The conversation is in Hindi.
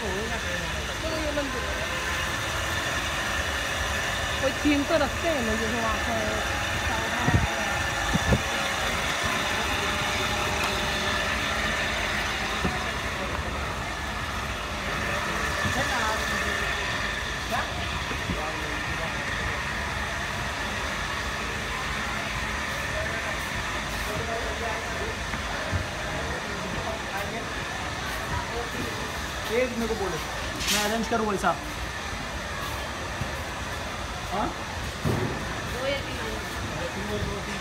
मंदिर कोई थीम तो रखते हैं ना जैसे वहाँ पर चाहिए मेरे को बोले मैं अरेंज करूँ वैसा हाँ? दो या तीन